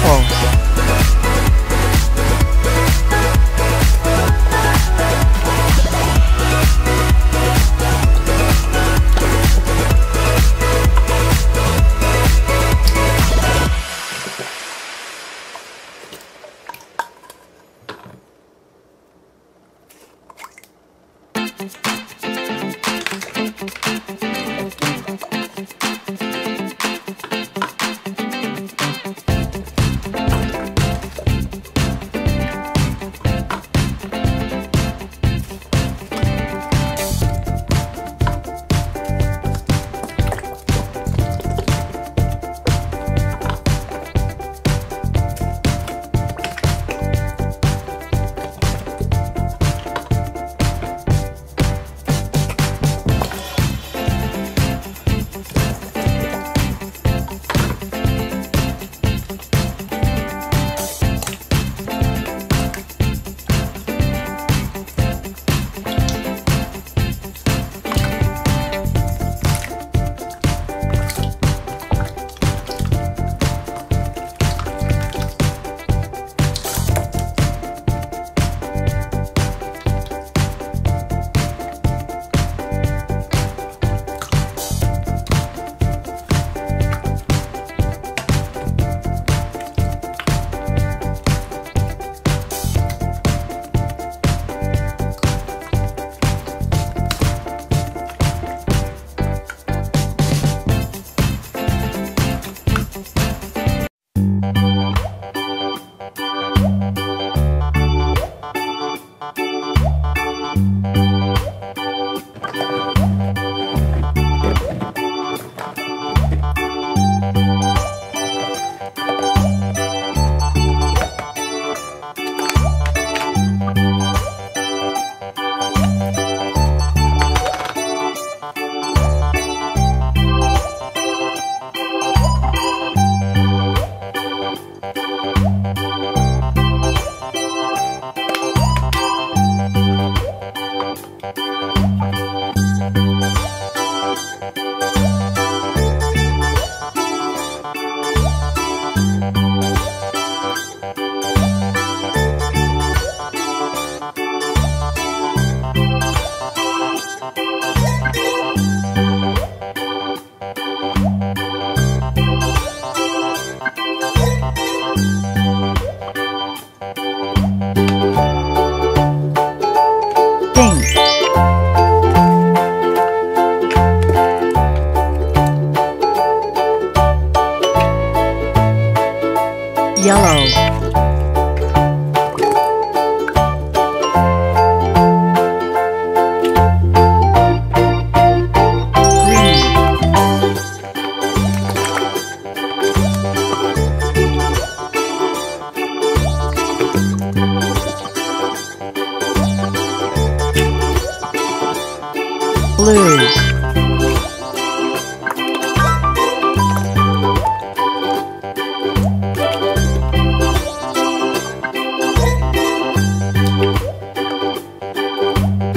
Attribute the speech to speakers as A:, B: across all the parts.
A: Purple.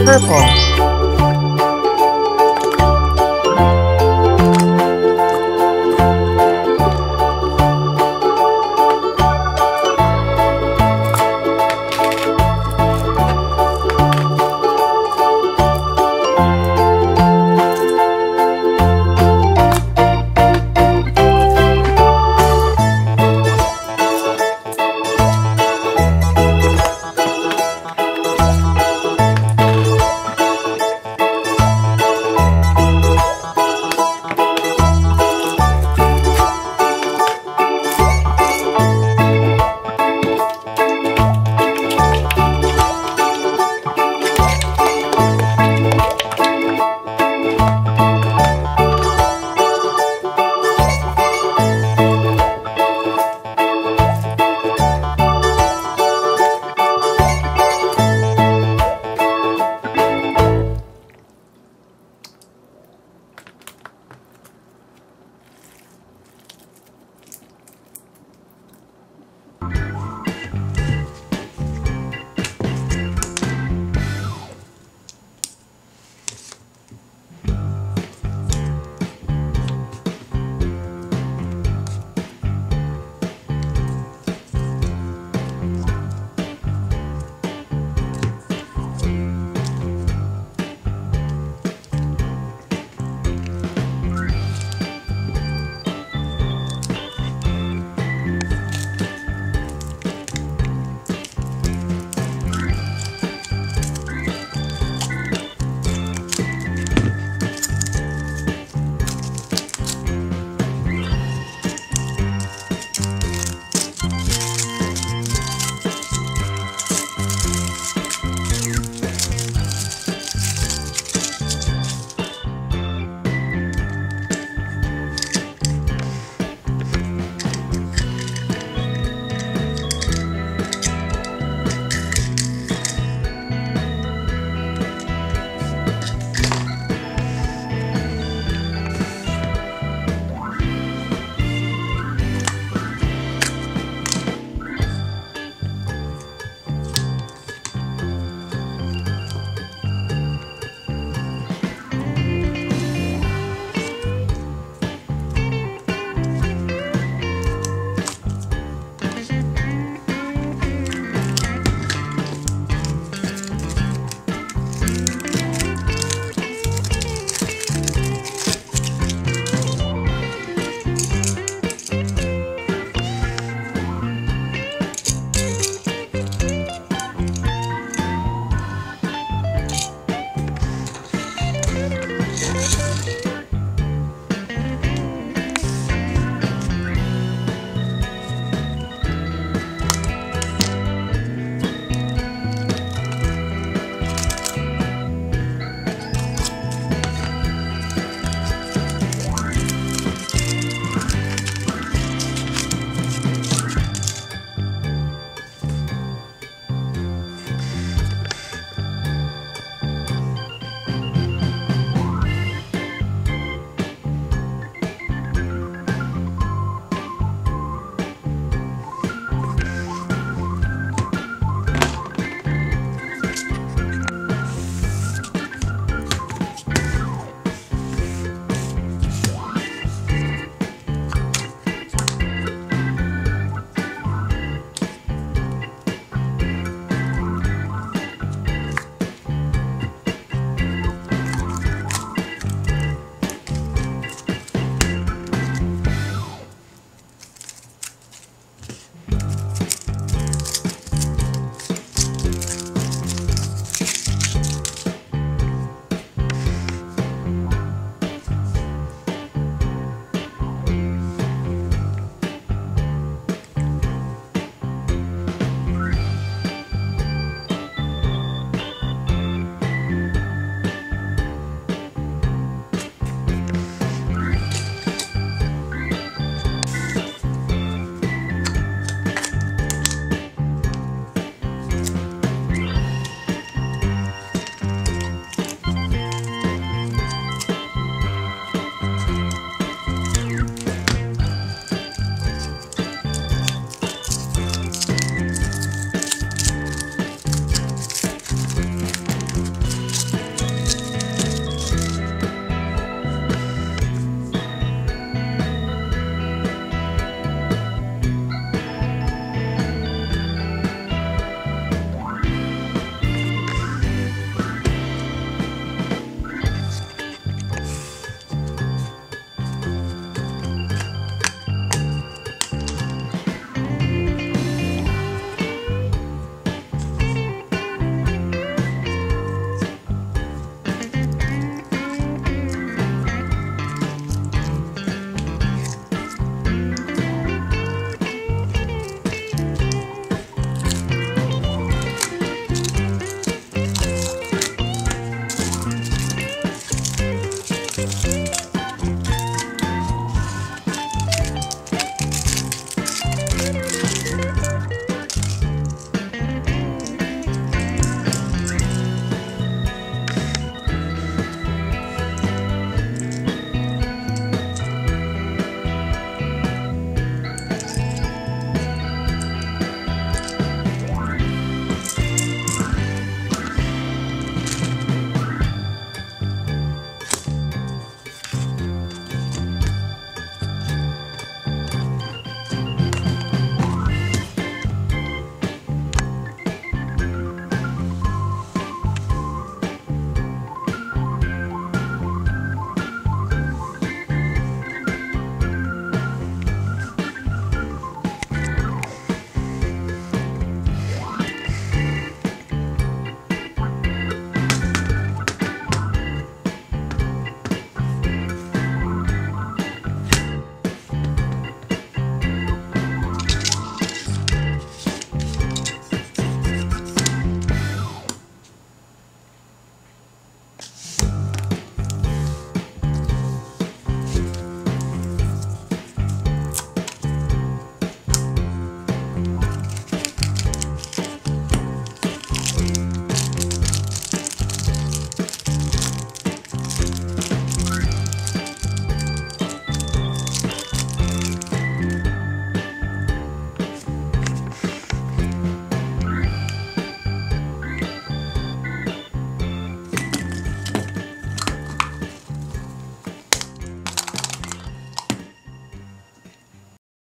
A: Purple.